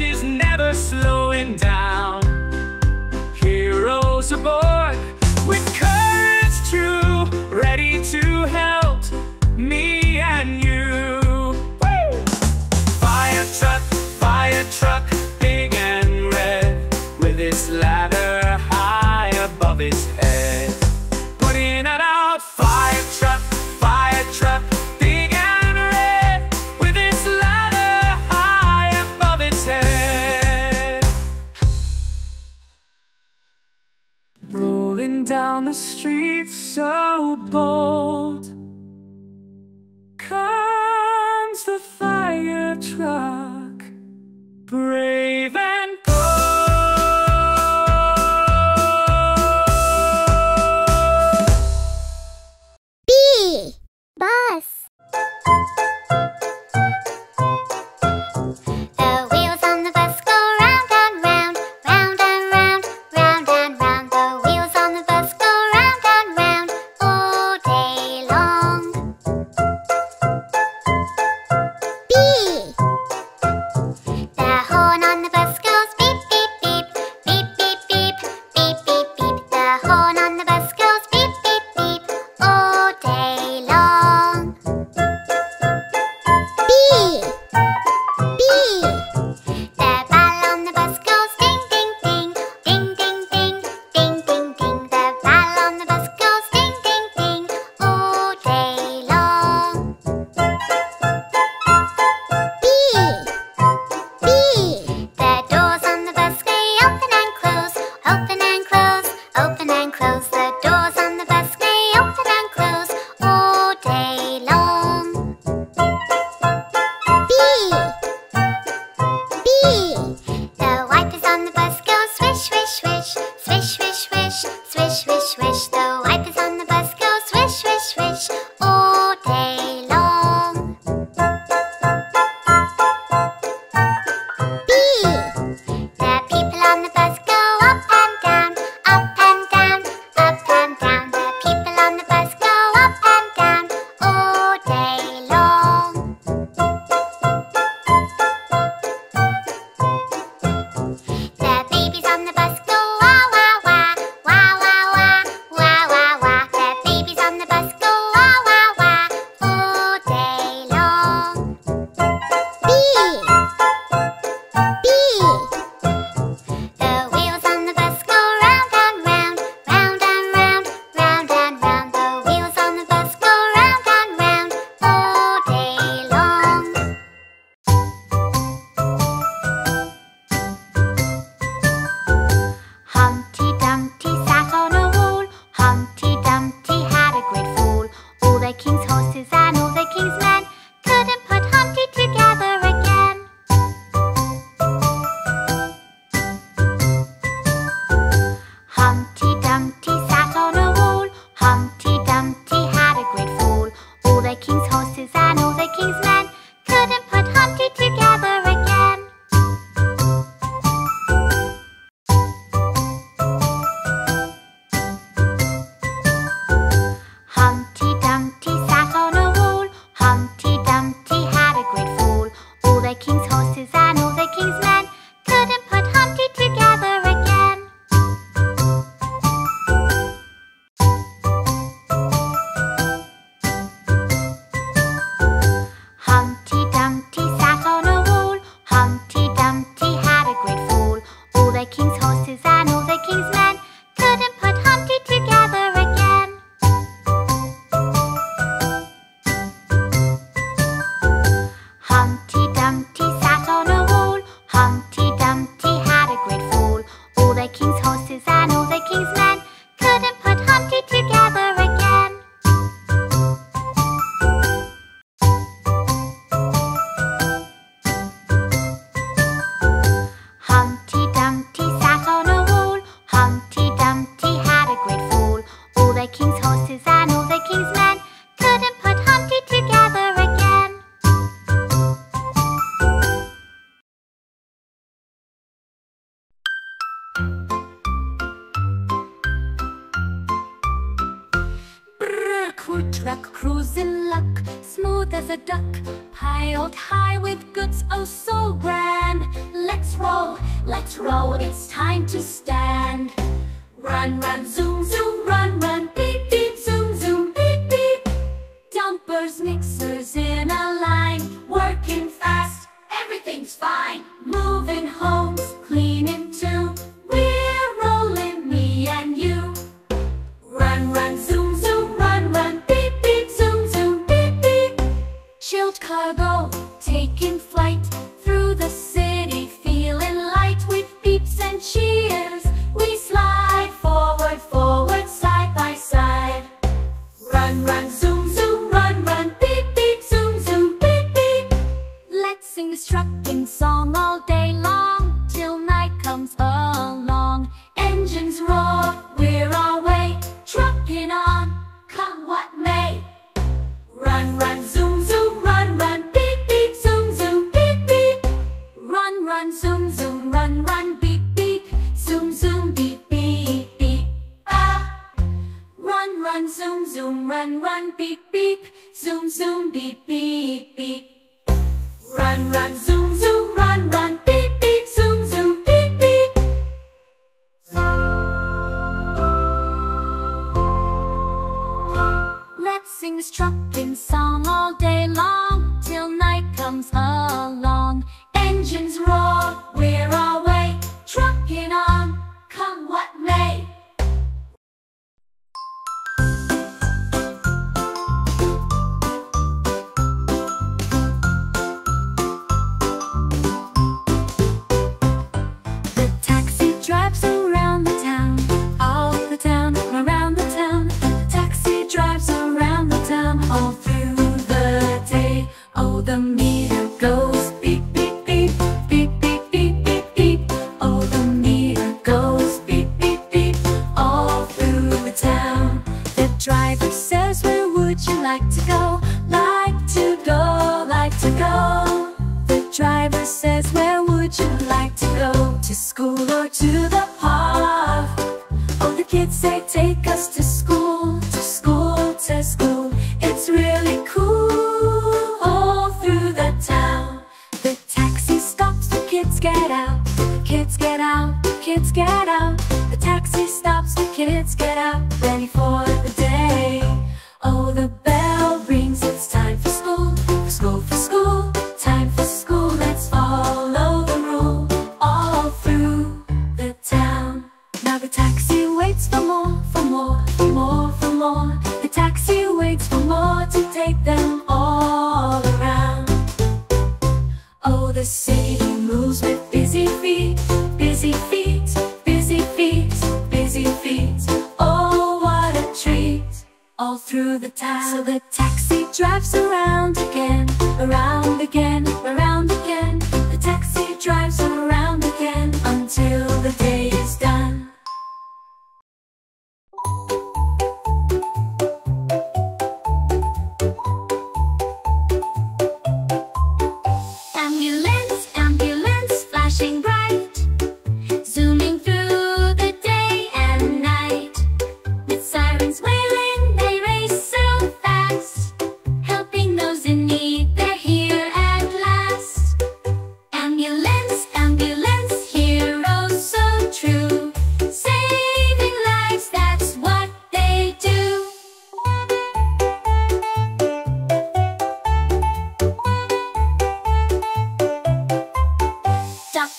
rushes, never slowing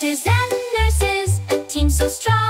doctors and nurses, a team so strong.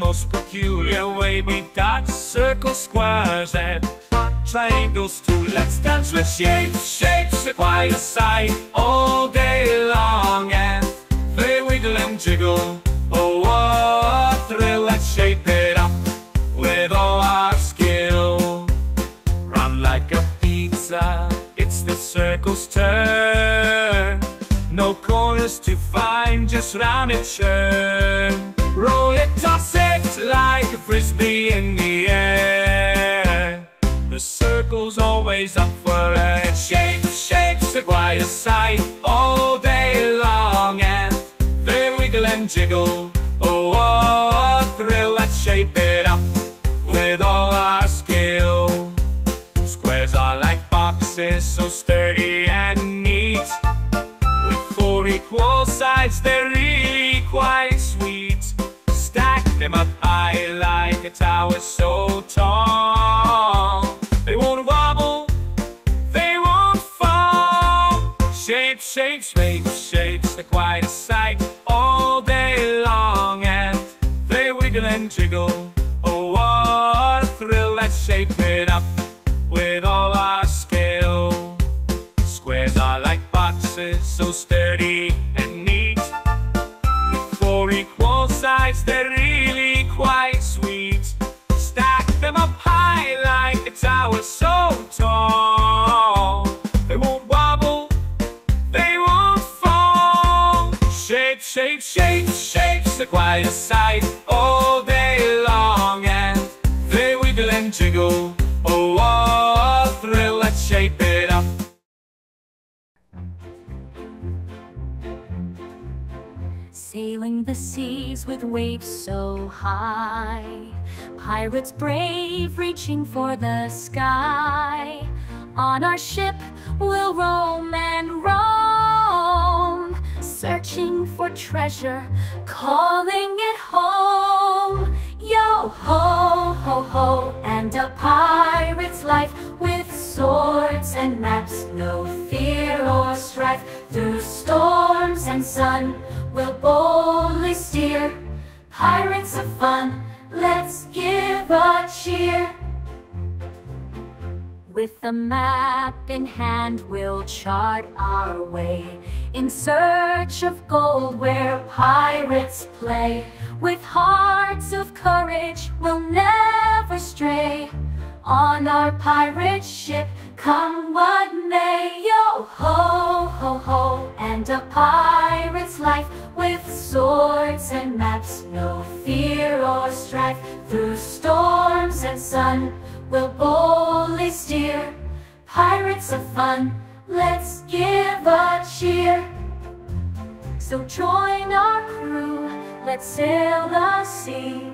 Shapes waves so high. Pirates brave, reaching for the sky. On our ship, we'll roam and roam. Searching for treasure, calling it home. Yo ho, ho, ho, and a pirate's life with swords and maps. No fear or strife through storms and sun. We'll boldly steer. Pirates of fun, let's give a cheer. With a map in hand, we'll chart our way in search of gold where pirates play. With hearts of courage, we'll never stray. On our pirate ship, come what may. Yo ho, ho, ho, and a pirate's life with swords and maps. No fear or strife through storms and sun. We'll boldly steer. Pirates of fun, let's give a cheer. So join our crew, let's sail the sea.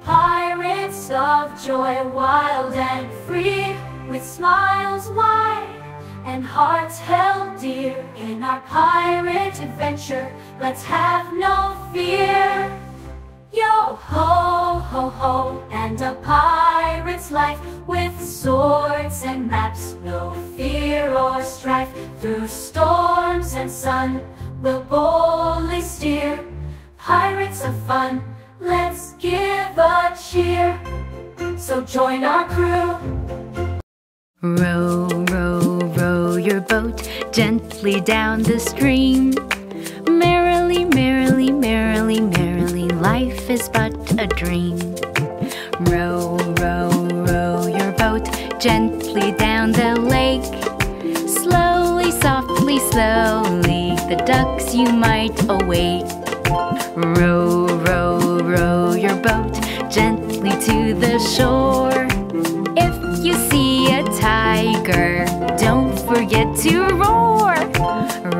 Pirates of joy, wild and free, with smiles wide and hearts held dear. In our pirate adventure, let's have no fear. Yo ho, ho, ho, and a pirate's life with swords and maps. No fear or strife through storms and sun. We'll boldly steer. Pirates of fun, let's give a cheer. So join our crew. Row, row, row your boat gently down the stream. Merrily, merrily, merrily, merrily, life is but a dream. Row, row, row your boat gently down the lake. Slowly, softly, slowly, the ducks you might awake. Row, row, row your boat gently to the shore. If you see don't forget to roar.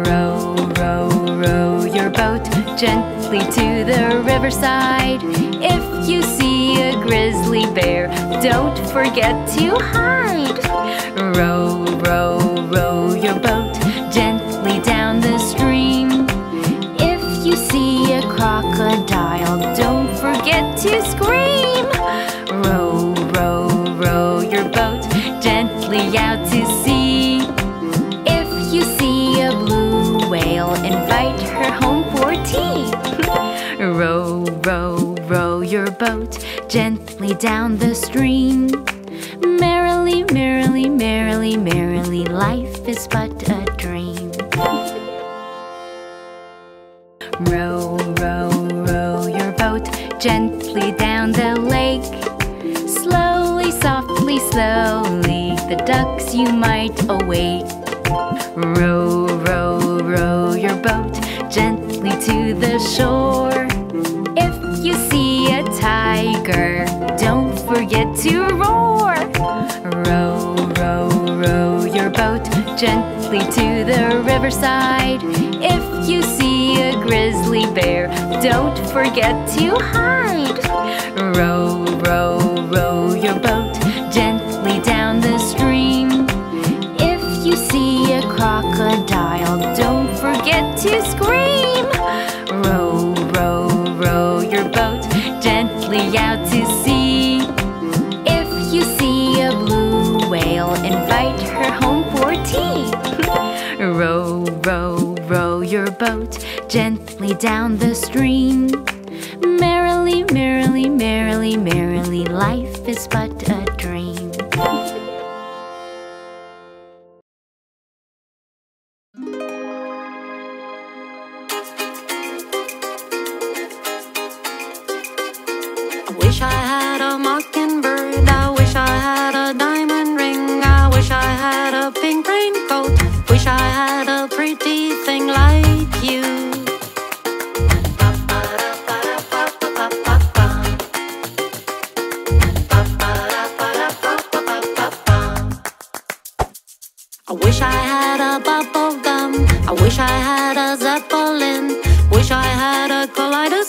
Row, row, row your boat gently to the riverside. If you see a grizzly bear, don't forget to hide. Row, row, row your boat gently down the stream. If you see a crocodile, don't forget to scream. Gently down the stream. Merrily, merrily, merrily, merrily, life is but a dream. Row, row, row your boat gently down the lake. Slowly, softly, slowly, the ducks you might awake. Row, row, row your boat gently to the shore. If you see tiger, don't forget to roar. Row, row, row your boat gently to the riverside. If you see a grizzly bear, don't forget to hide. Row, row, row your boat gently down the stream. If you see a crocodile, don't forget to scream. Row, row, row your boat out to sea. If you see a blue whale, invite her home for tea. row, row, row your boat gently down the stream. Merrily, merrily, merrily, merrily, life is but a wish I had a zeppelin. Wish I had a kaleidoscope.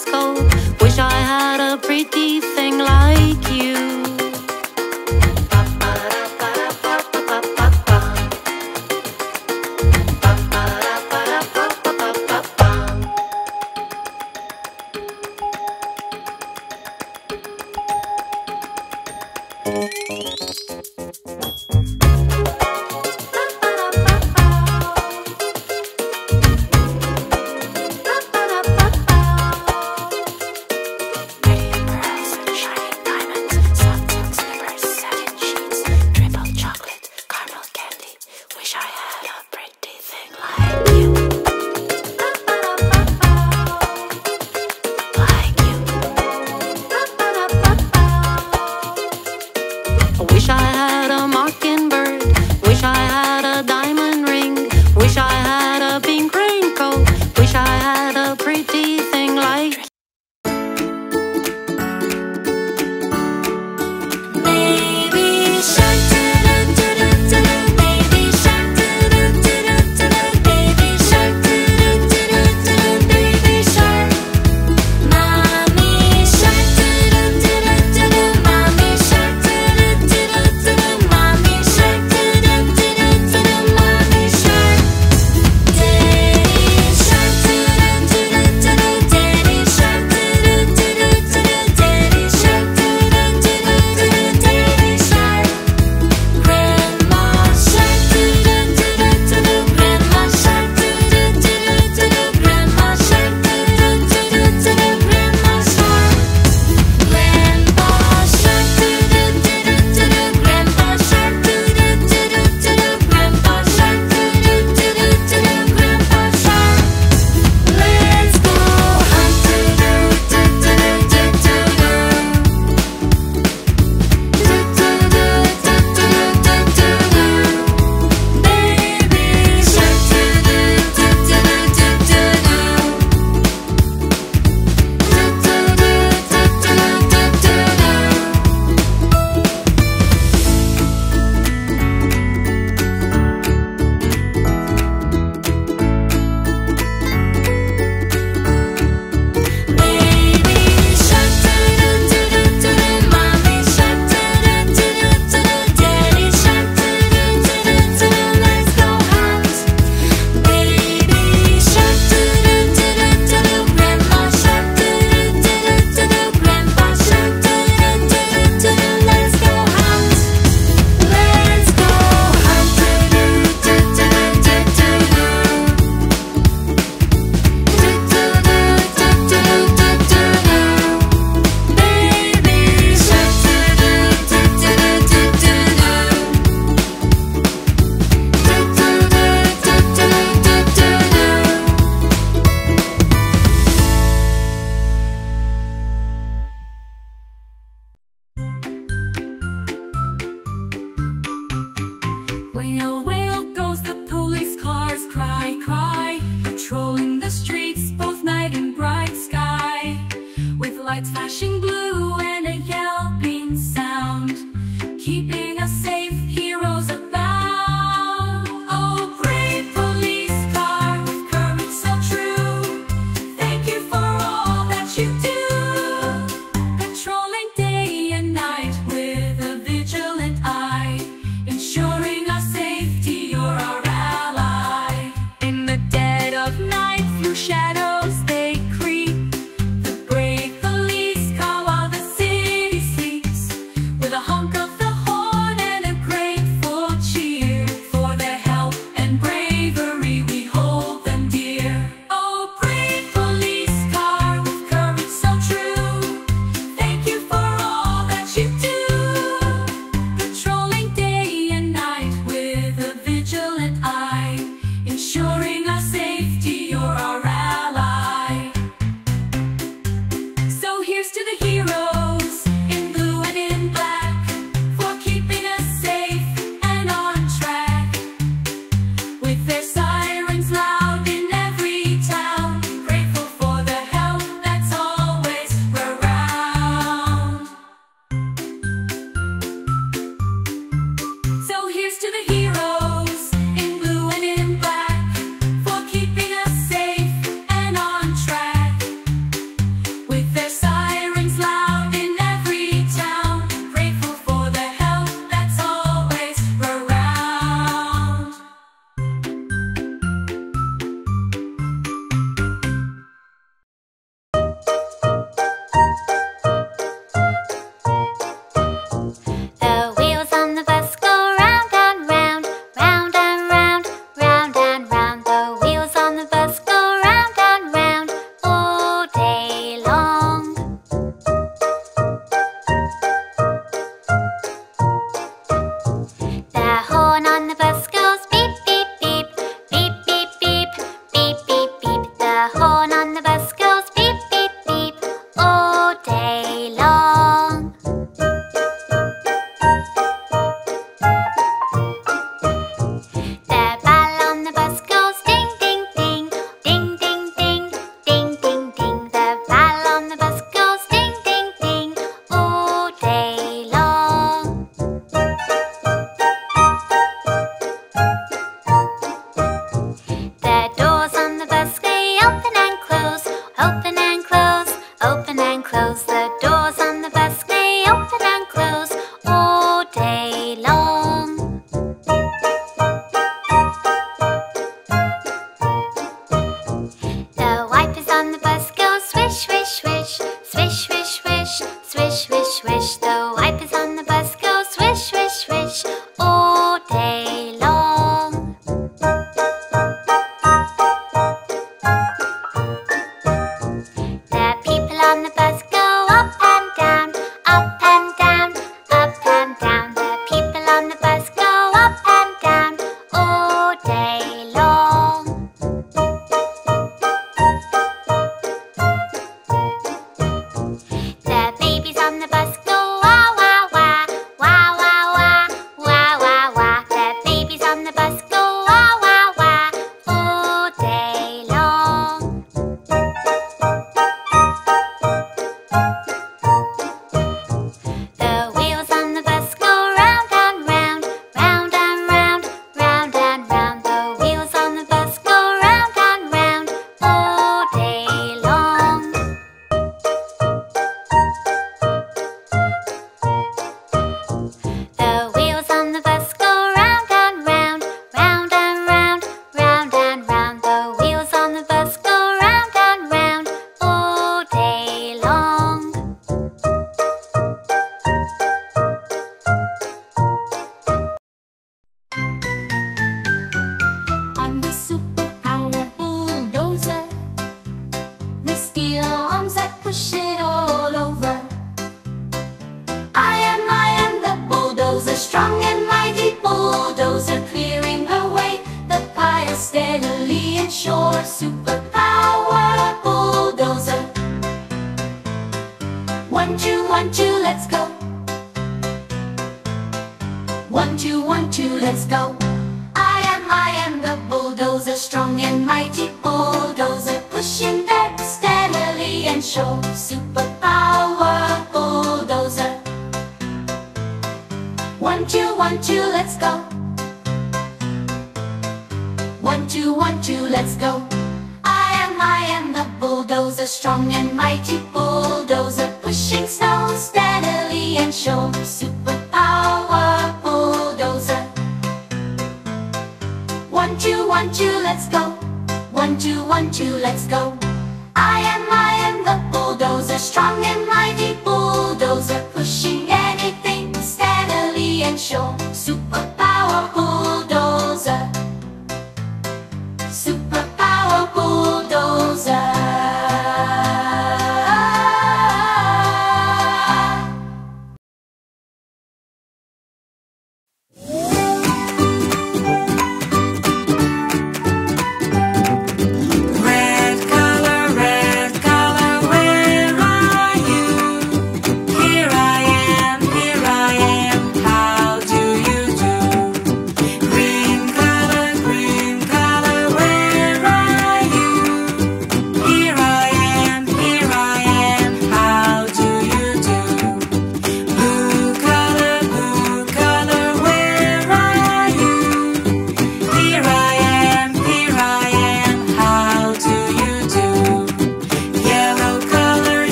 lights flashing blue. Swish, swish, swish, swish, swish, swish. The wipe is on the bus.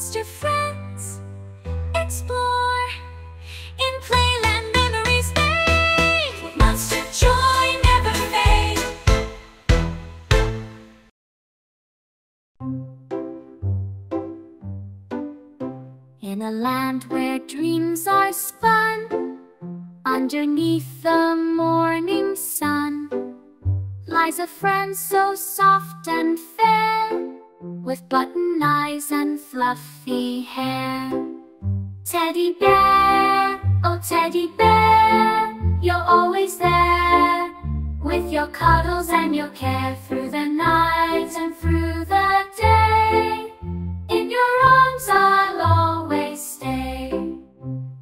Monster friends. Explore in playland memories made. Monster joy never fade. In a land where dreams are spun underneath the morning sun lies a friend so soft and with button eyes and fluffy hair. Teddy bear, oh teddy bear, you're always there, with your cuddles and your care through the night and through the day. In your arms I'll always stay,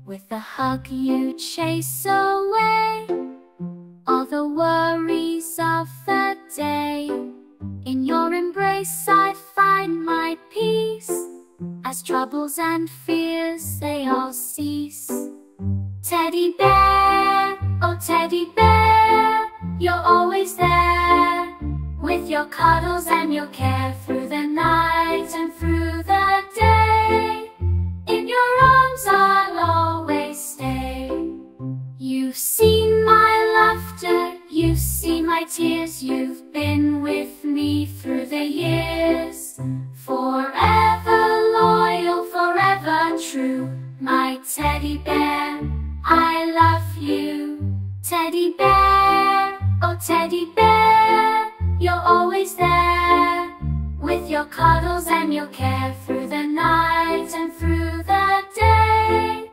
with a hug you chase away all the worries of the day. In your embrace I my peace, as troubles and fears they all cease. Teddy bear, oh teddy bear, you're always there, with your cuddles and your care through the night and through the day. In your arms I'll always stay. You've seen my laughter, you've seen my tears, you've been with me through the years. Forever loyal, forever true, my teddy bear, I love you. Teddy bear, oh teddy bear, you're always there, with your cuddles and your care through the night and through the day.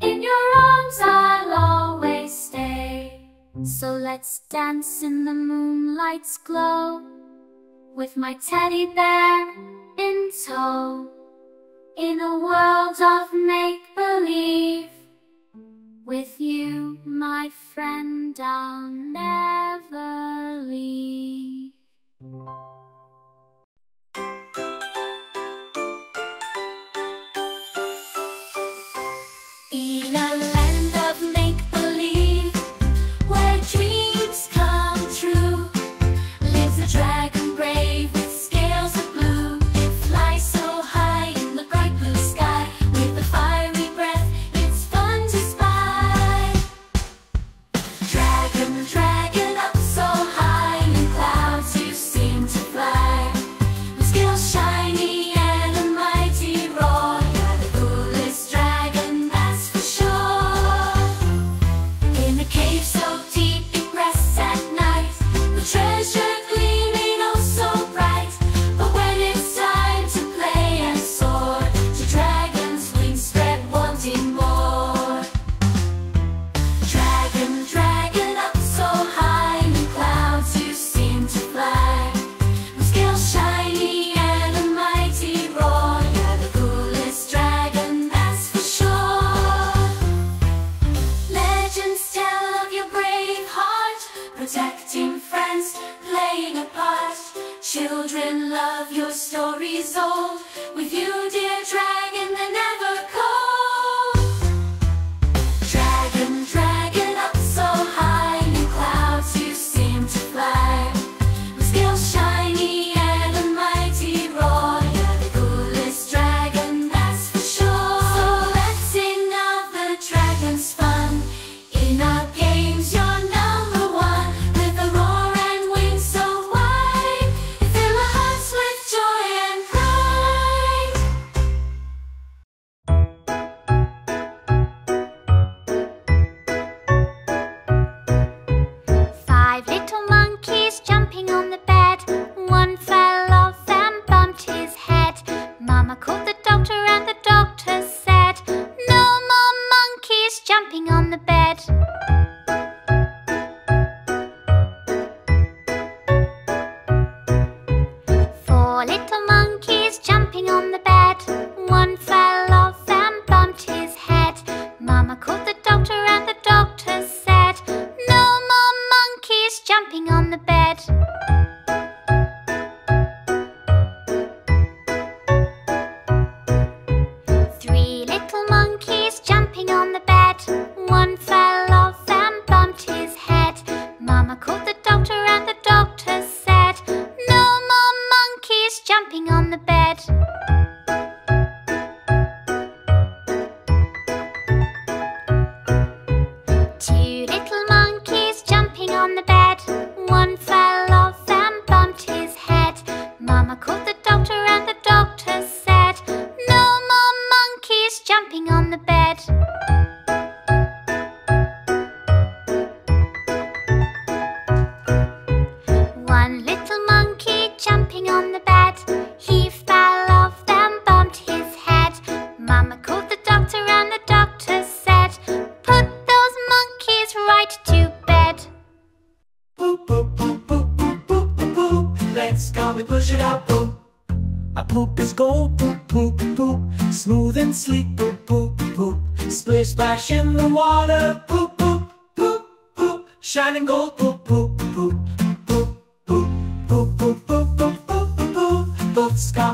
In your arms I'll always stay. So let's dance in the moonlight's glow with my teddy bear in tow. In a world of make believe, with you, my friend, I'll never leave.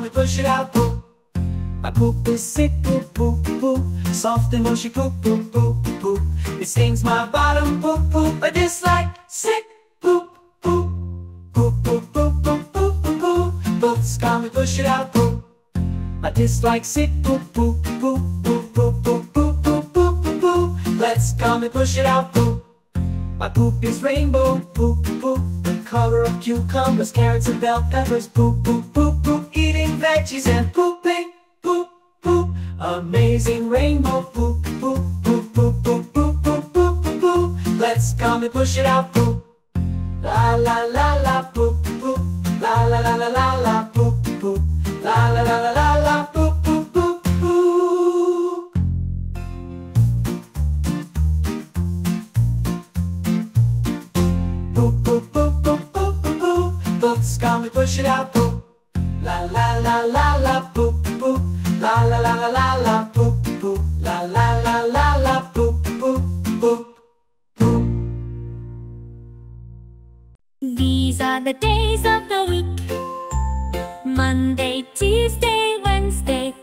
to push it out, poop. My poop is sick, poop, poop, poop. Soft and mushy, poop, poop, poop, poop. It stings my bottom, poop, poop. I dislike sick, poop, poop. Poop, poop, poop, poop, poop, poop, poop. Boots come and push it out, poop. I dislike sick, poop, poop, poop, poop, poop, poop, poop, poop, poop, poop, poop. Let's come and push it out, poop. My poop is rainbow, poop, poop. The color of cucumbers, carrots, and bell peppers, poop, poop, poop, poop veggies and pooping, poop, poop. Amazing rainbow poop, poop, poop, poop, poop, poop, poop, poop, poop, poop. Let's come and push it out, poop. La la la la poop, poop. La la la la la la poop, poop. La la la la la la poop. poop, poop, poop. Poop, poop, poop, poop, poop, poop. Let's come and push it out. poop la la la la la poop poop la la la la la la poop poop la la la la la poop poop poop poop These are the days of the week Monday, Tuesday, Wednesday,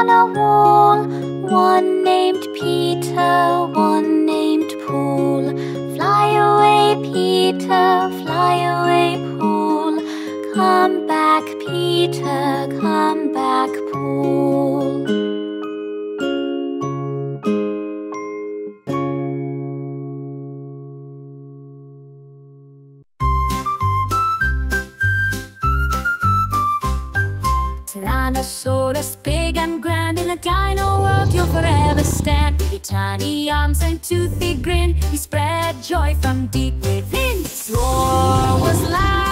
on a wall. One named Peter, one named Paul. Fly away, Peter, fly away, Paul. Come back, Peter, come back, stand. With tiny arms and toothy grin. He spread joy from deep within. Roar was loud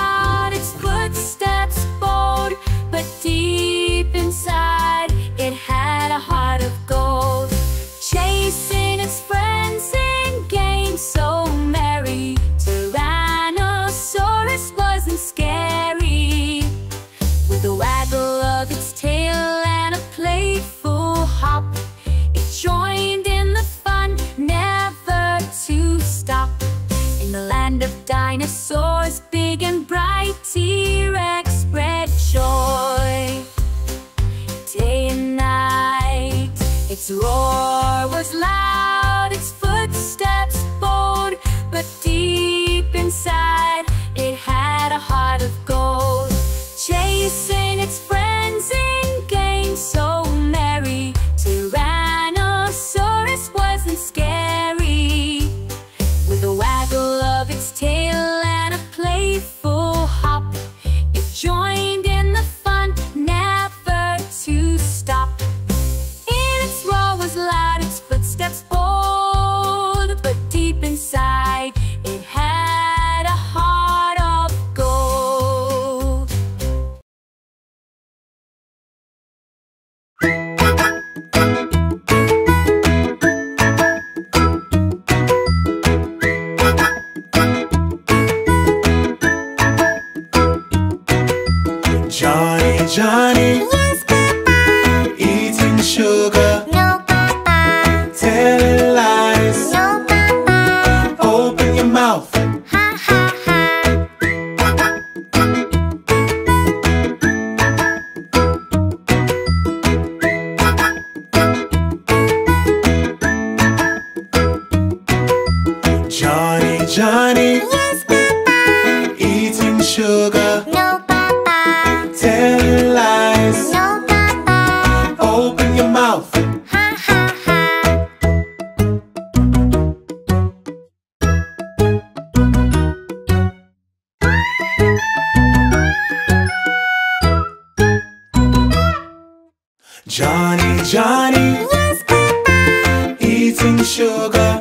Johnny, Johnny. Yes, Papa. Eating sugar.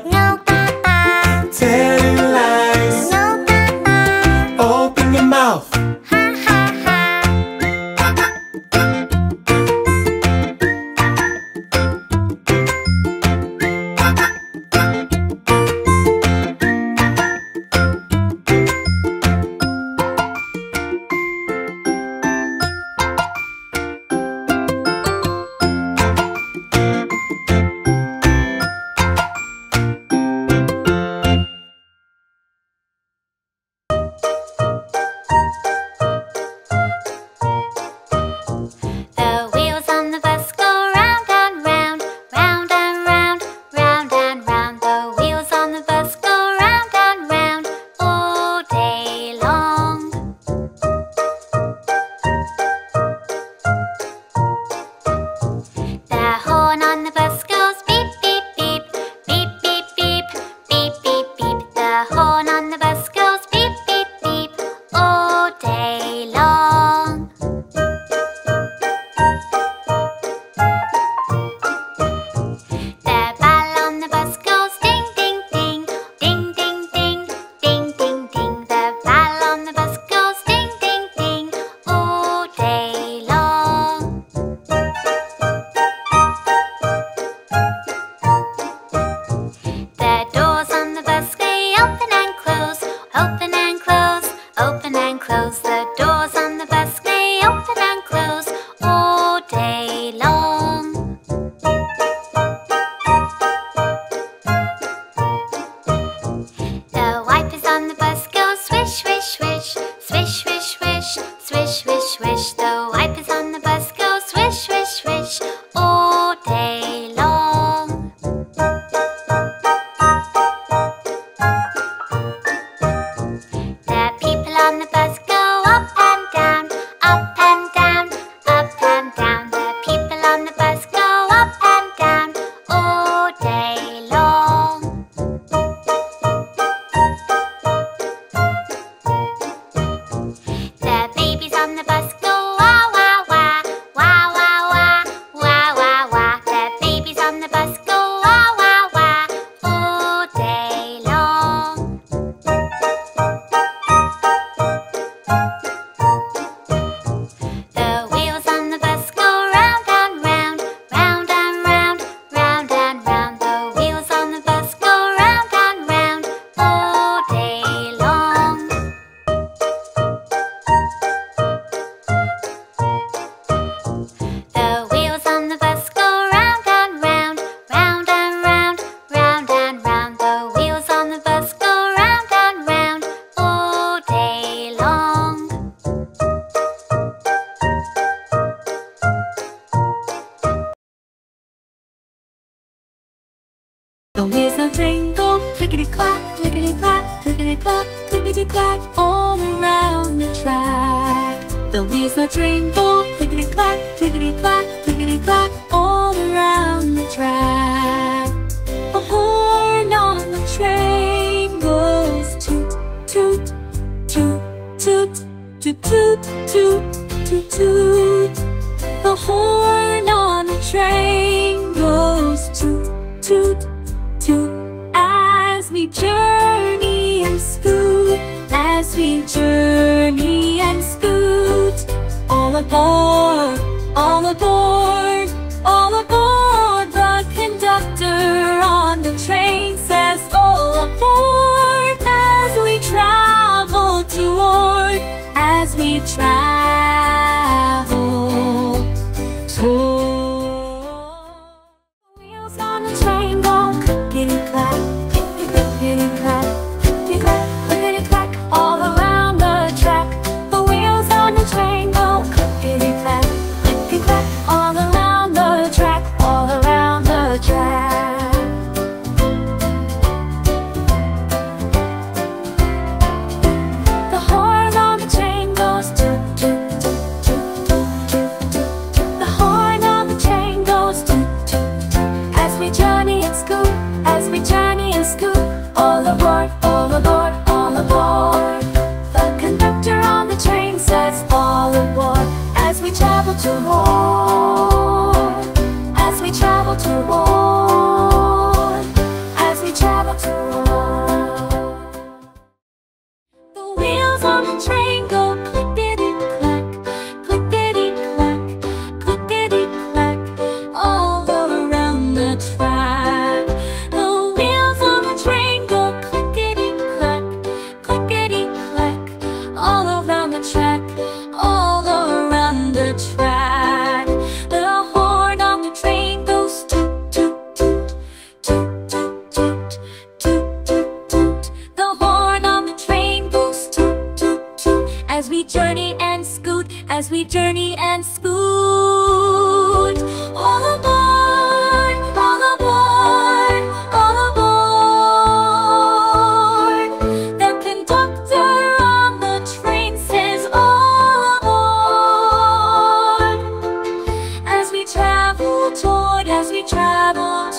back on around the track. There'll be such rainbow.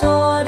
So.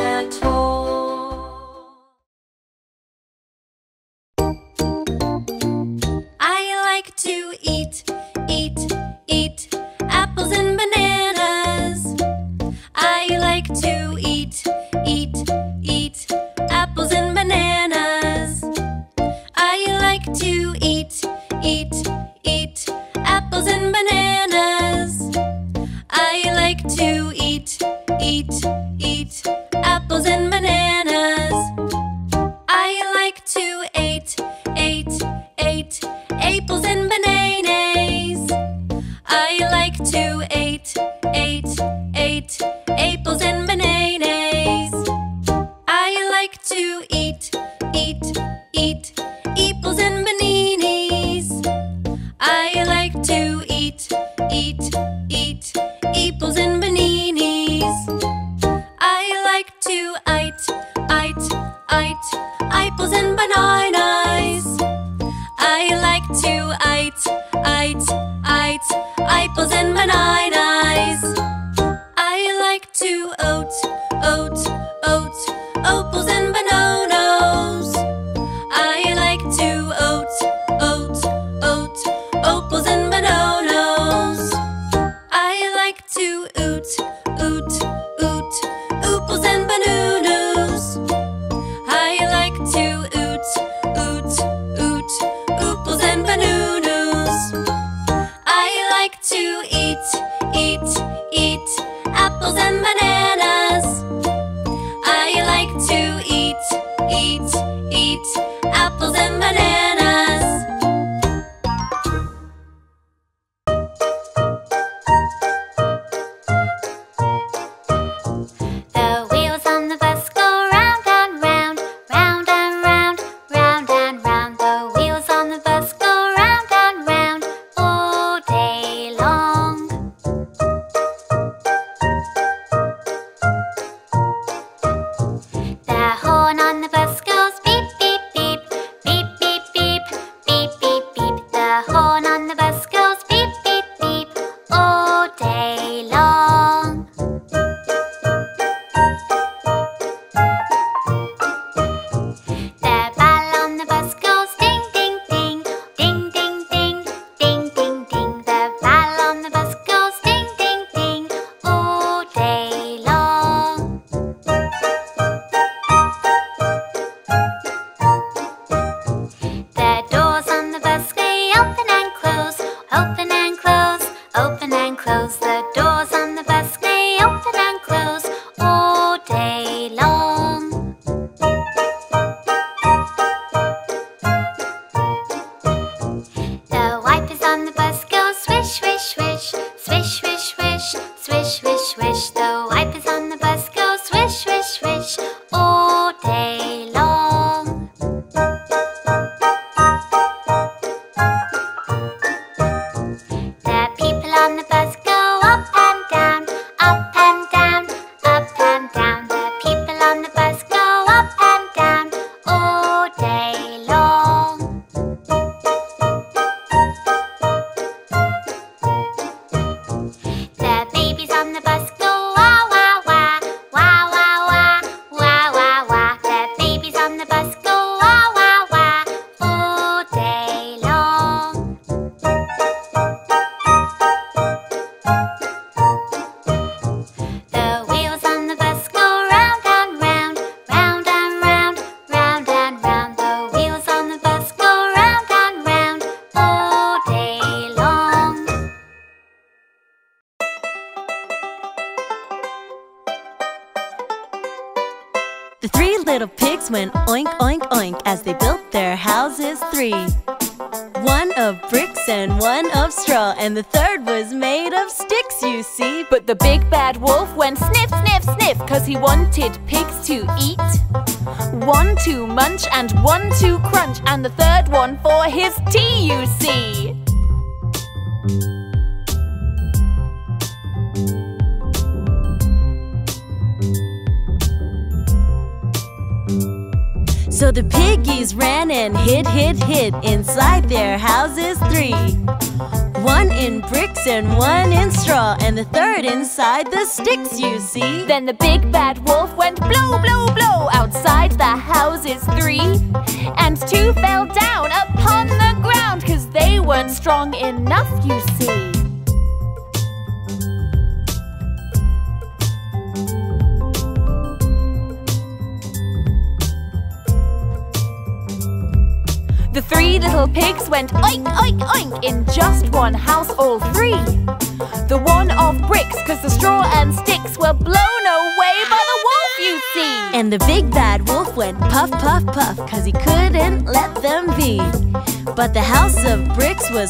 fix you.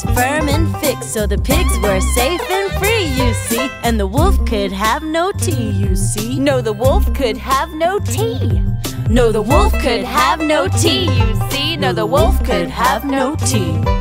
was firm and fixed, so the pigs were safe and free, you see. And the wolf could have no tea, you see. No, the wolf could have no tea. No, the wolf could have no tea, you see. No, the wolf could have no tea.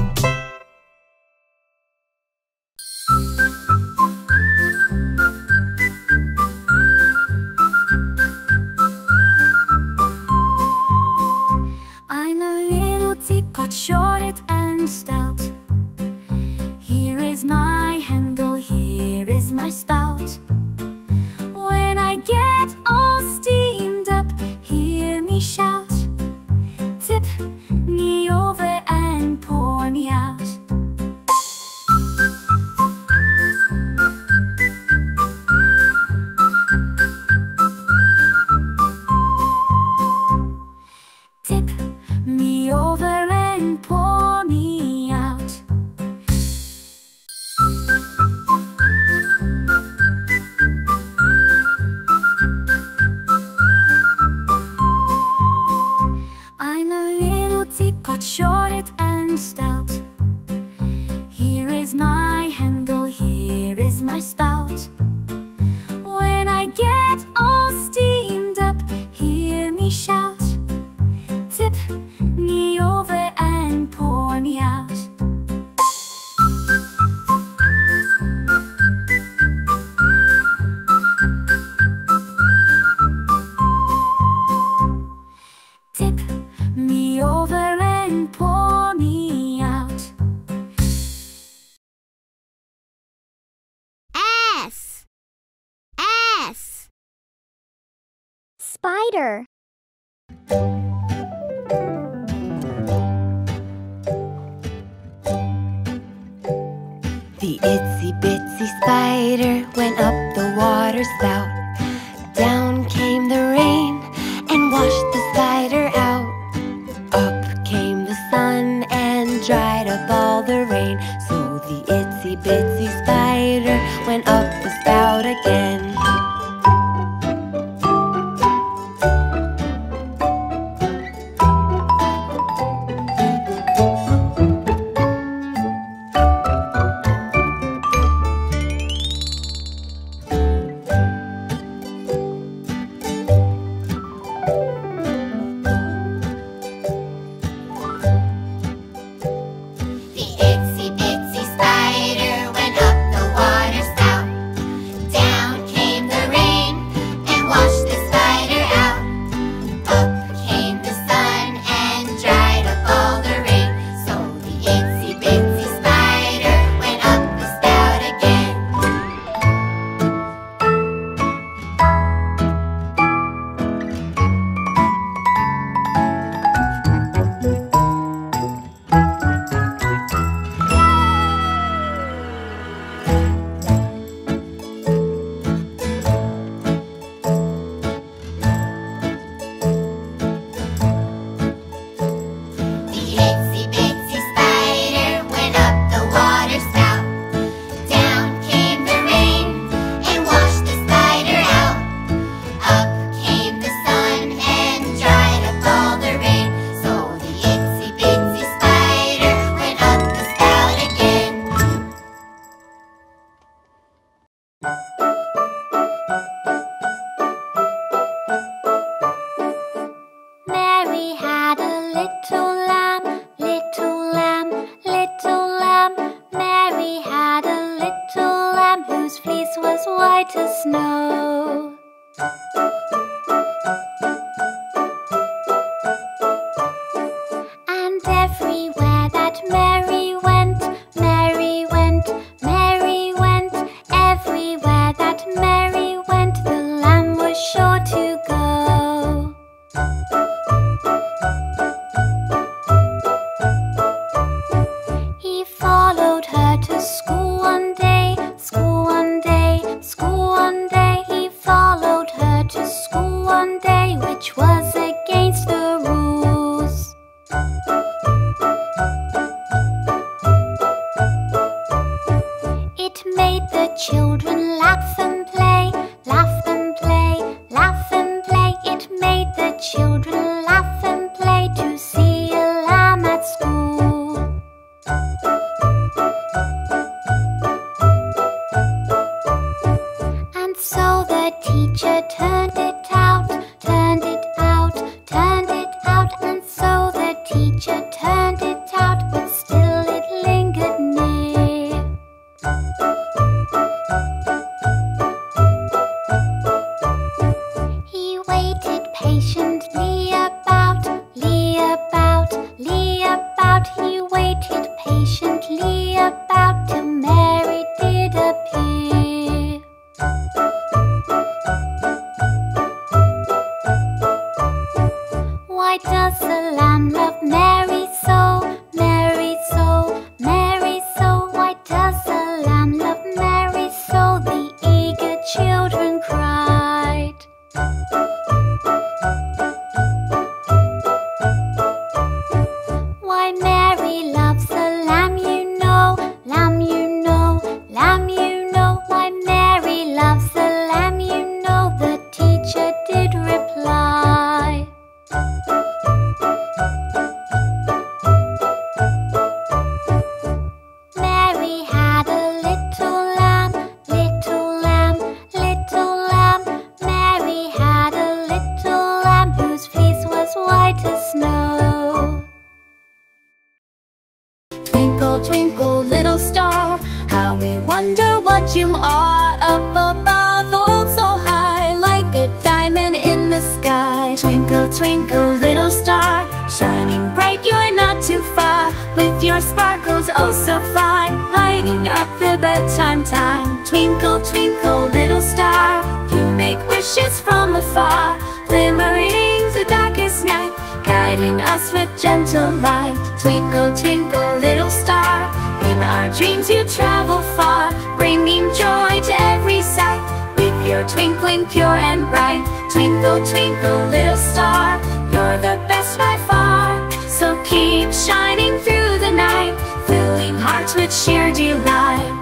you are up above, oh so high Like a diamond in the sky. Twinkle, twinkle, little star Shining bright, you're not too far. With your sparkles, oh so fine Lighting up the bedtime time. Twinkle, twinkle, little star You make wishes from afar. Glimmering the darkest night Guiding us with gentle light. Twinkle, twinkle, little star in our dreams you travel far, bringing joy to every sight. With your twinkling pure and bright, twinkle, twinkle, little star, you're the best by far. So keep shining through the night, filling hearts with sheer delight.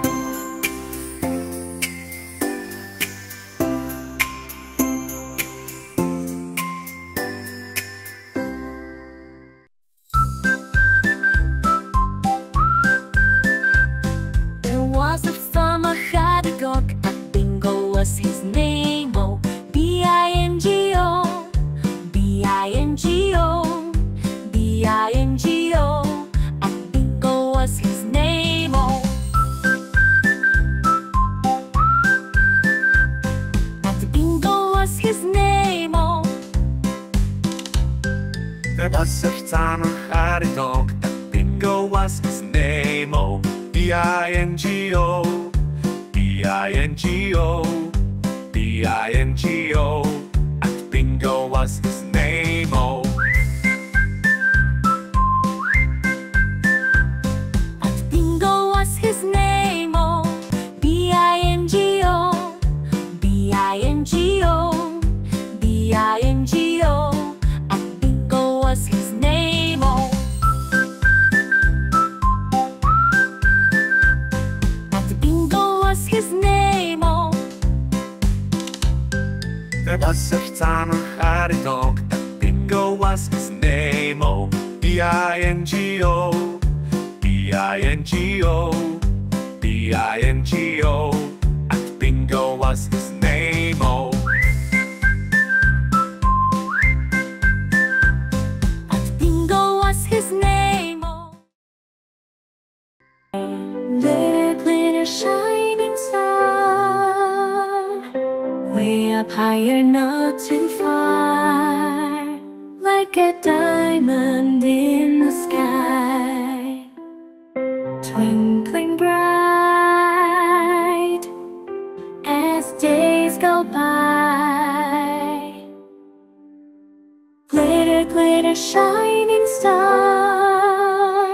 Glitter, glitter, shining star.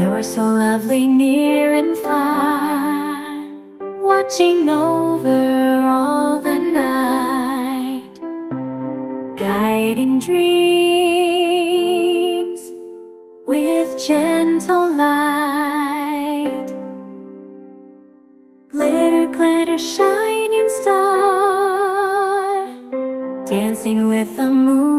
You're so lovely near and far Watching over all the night Guiding dreams With gentle light. Glitter, glitter, shining star Dancing with the moon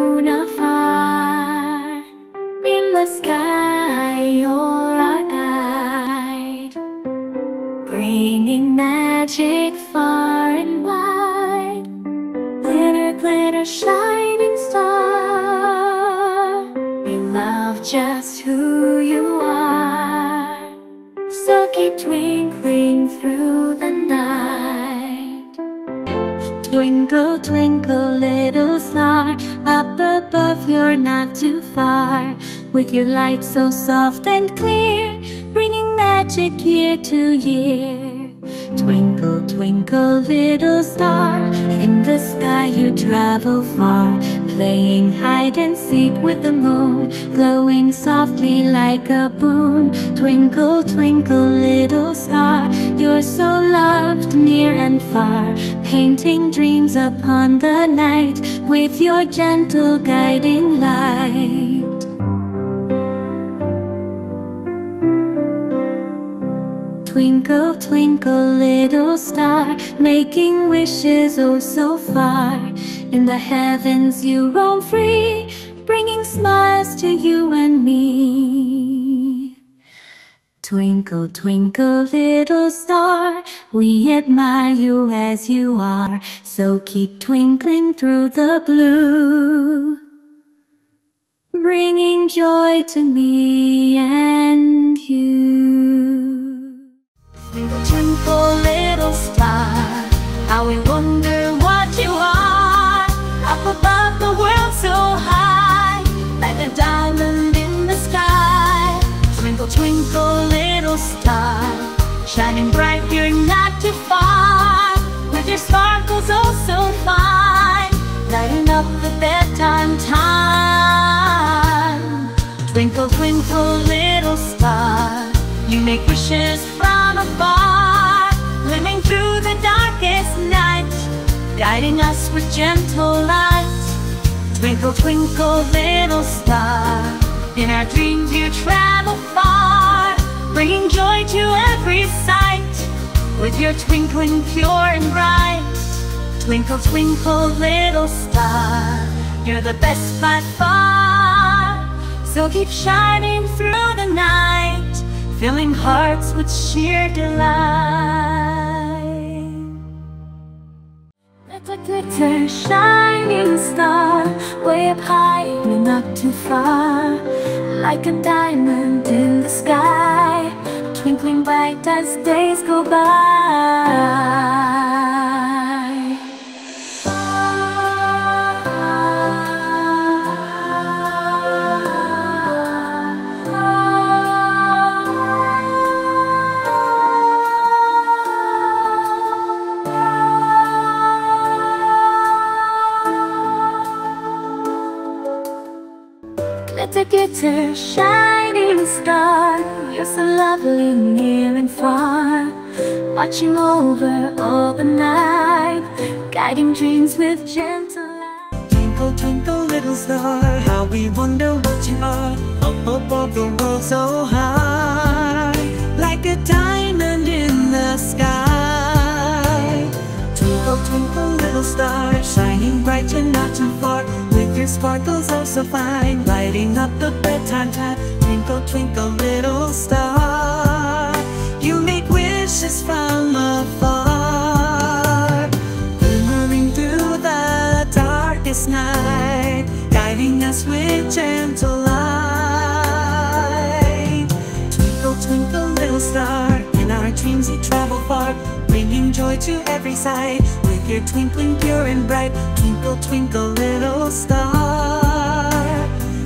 not too far. With your light so soft and clear, bringing magic year to year. Twinkle, twinkle, little star, in the sky you travel far, playing hide and seek with the moon, glowing softly like a boon. Twinkle, twinkle, little star, you're so loved near and far, painting dreams upon the night with your gentle guiding light. Twinkle, twinkle, little star, making wishes oh so far. In the heavens you roam free, bringing smiles to you and me. Twinkle, twinkle, little star, we admire you as you are, so keep twinkling through the blue, bringing joy to me and you. Twinkle, twinkle, little star, how we wonder what you are, up above the world so high, like a diamond little star, shining bright, you're not too far, with your sparkles oh so fine, lighting up the bedtime time. Twinkle, twinkle, little star. You make wishes from afar, living through the darkest night, guiding us with gentle light. Twinkle, twinkle, little star. In our dreams you travel far, bringing joy to every sight. With your twinkling pure and bright. Twinkle, twinkle, little star. You're the best by far. So keep shining through the night, filling hearts with sheer delight. Let the glitter shining star way up high and not too far, like a diamond in the sky, twinkling bright as days go by. Glitter, shining star You're so lovely near and far Watching over all the night Guiding dreams with gentle light Twinkle, twinkle, little star, how we wonder what you are. Up above the world so high, like a diamond in the sky. Twinkle, twinkle, little star, shining bright and not too far. Sparkles oh so fine, lighting up the bedtime time. Twinkle, twinkle, little star, you make wishes from afar. Glimmering through the darkest night, guiding us with gentle light. Twinkle, twinkle, little star, in our dreams you travel far, bringing joy to every side. With your twinkling pure and bright, twinkle, twinkle, little star,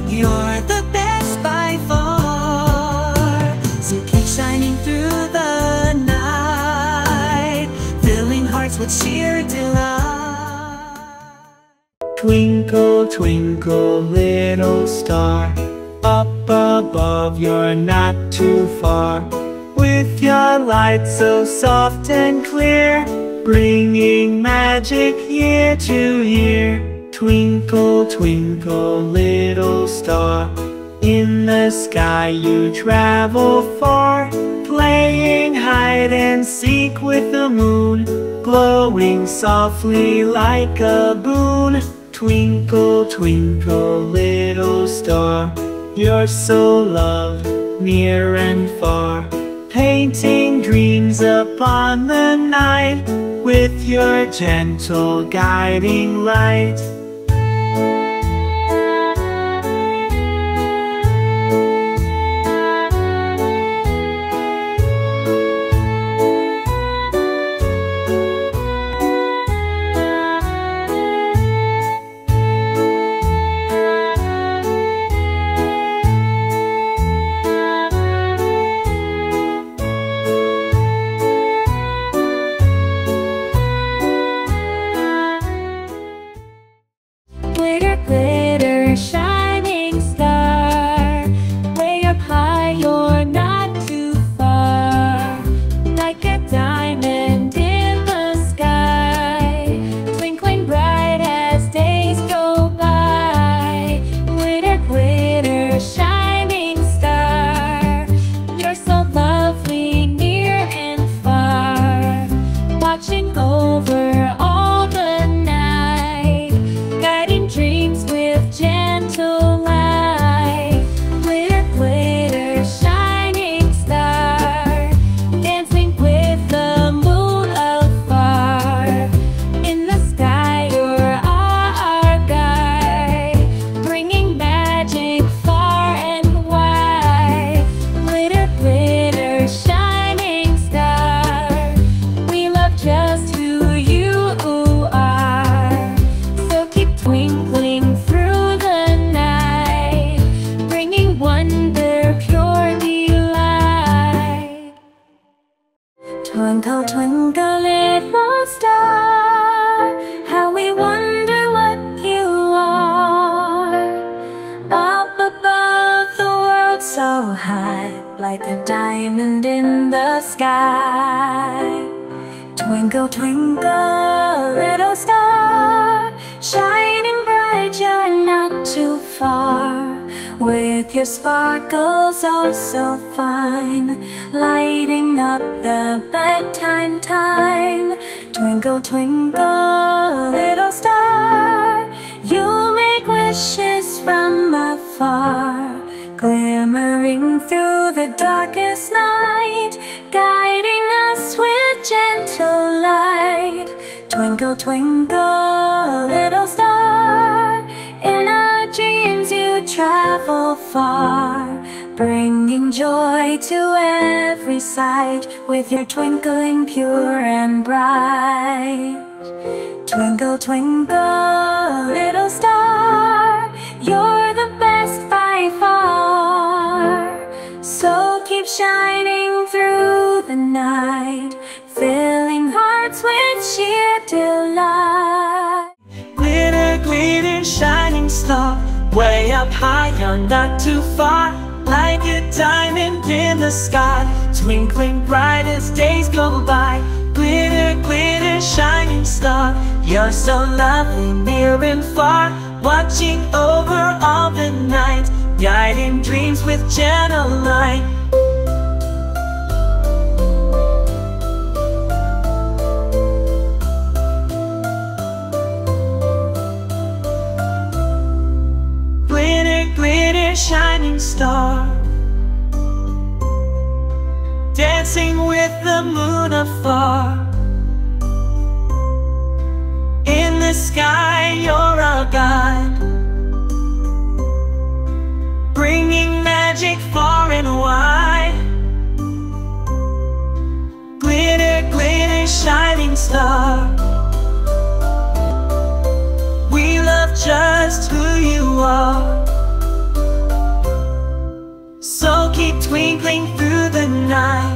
you're the best by far. So keep shining through the night, filling hearts with sheer delight. Twinkle, twinkle, little star, up above you're not too far. With your light so soft and clear, bringing magic year to year. Twinkle, twinkle, little star, in the sky you travel far, playing hide and seek with the moon, glowing softly like a boon. Twinkle, twinkle, little star, you're so loved near and far, painting dreams upon the night with your gentle guiding light. You're so lovely, near and far Watching over all the night Guiding dreams with gentle light. Glitter, glitter, shining star. Dancing with the moon afar sky, you're our guide Bringing magic far and wide Glitter, glitter, shining star we love just who you are. So keep twinkling through the night,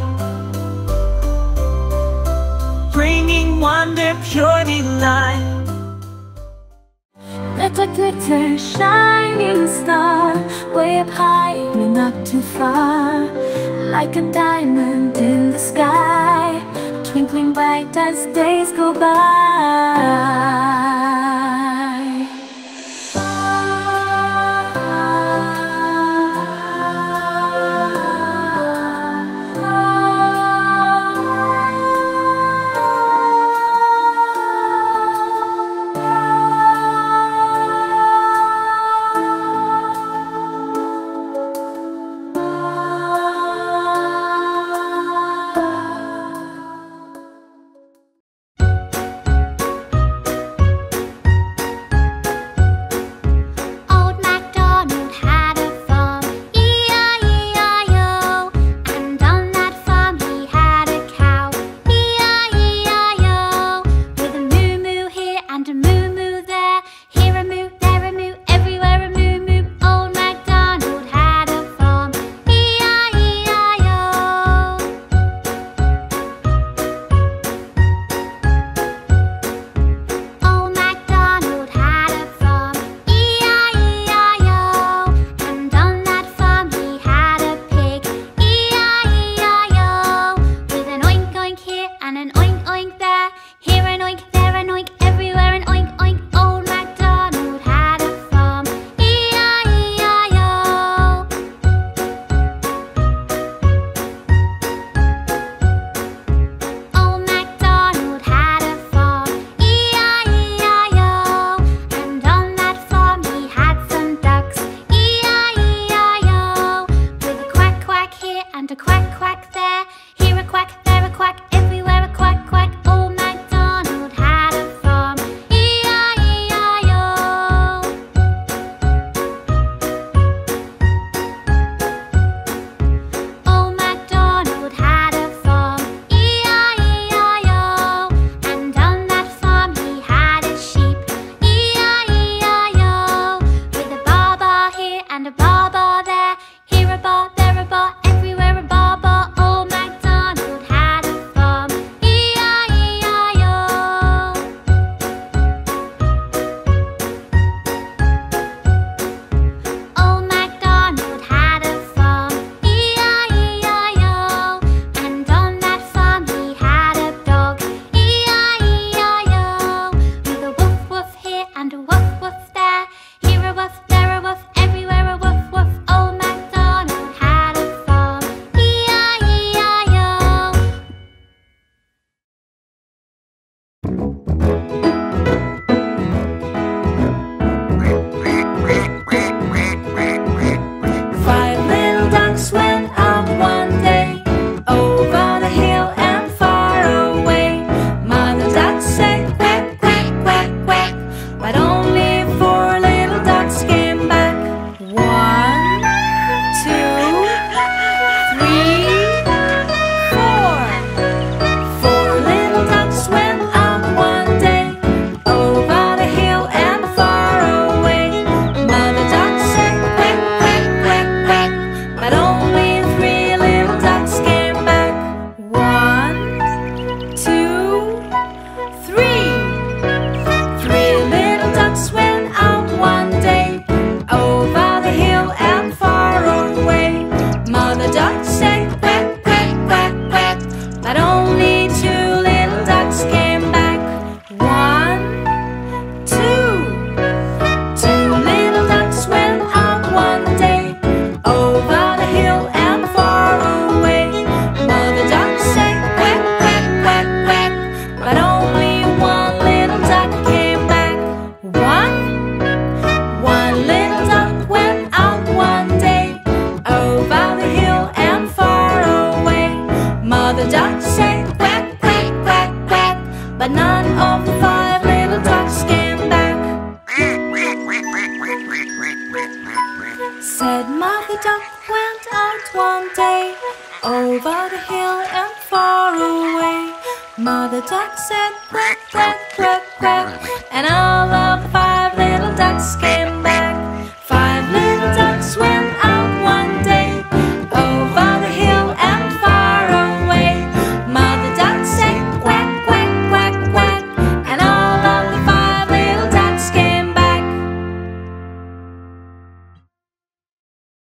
bringing wonder, pure delight. Glitter, glitter, shining star Way up high, you're not too far. Like a diamond in the sky Twinkling bright as days go by